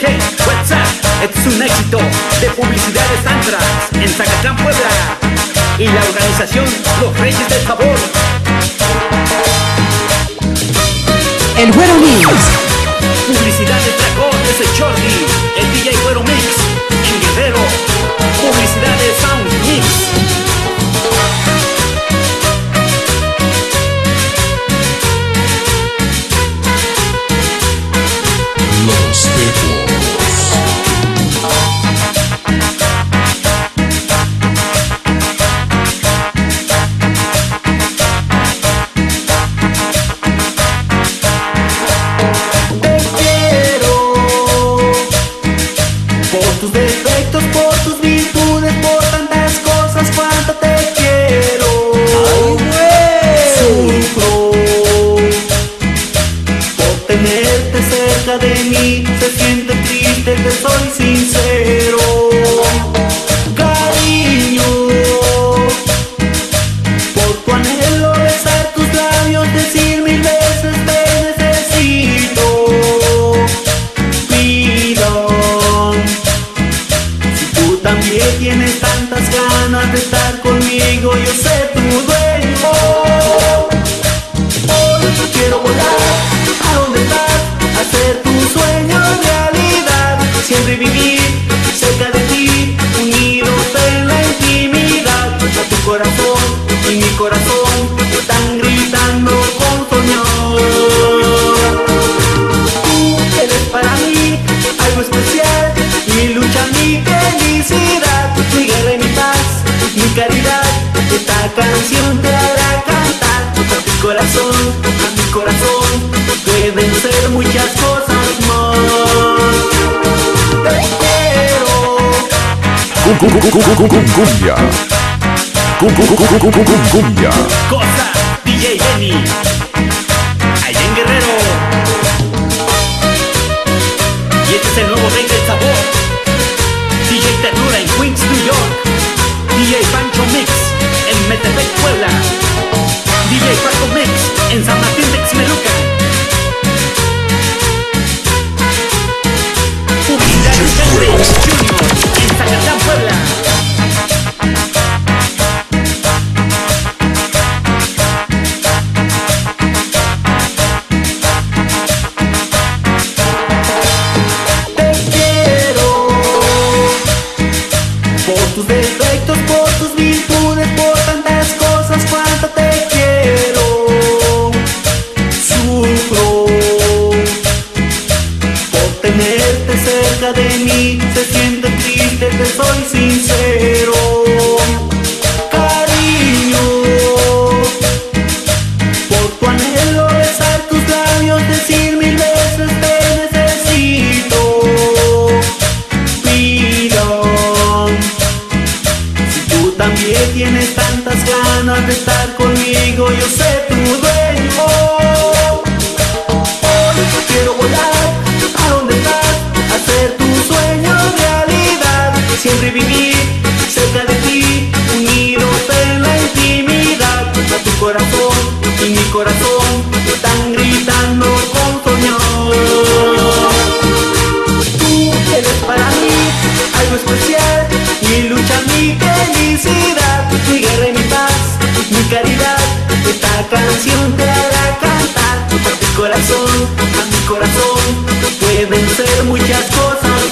hey, what's up? Es un éxito de publicidades Antras en Zacatlán, Puebla. Y la organización Los Reyes del Sabor. El Güero Mix. Tus defectos, también tienes tantas ganas de estar conmigo, yo sé tu dueño. Hoy quiero volar a donde estás, hacer tu sueño realidad, siempre vivir cerca de ti, unidos en la intimidad, a tu corazón Esta canción te hará cantar a tu corazón, a mi corazón. Pueden ser muchas cosas más. Te quiero. Cum- cum- cum- cum- cum- cum- Cumbia. Cum- cum- cum- cum- cum- cum- cum- Cumbia. Cosa, DJ Benny. Allá en Guerrero. Y este es el nuevo rey del sabor. DJ Ternura en Queens, New York. DJ Pancho Mix Metepec, Puebla. DJ Paco Mix en San Martín de Xmeluca. Publicidad Méndez Junior en Zacatlán, Puebla. Por tus defectos, por tus ganas de estar conmigo, yo sé tu dueño. Hoy quiero volar a donde estás, hacer tu sueño realidad, siempre vivir cerca de ti, unidos en la intimidad, a tu corazón y mi corazón están gritando con soñor. Tú eres para mí algo especial, mi caridad. Esta canción te hará cantar a tu corazón, a mi corazón. Pueden ser muchas cosas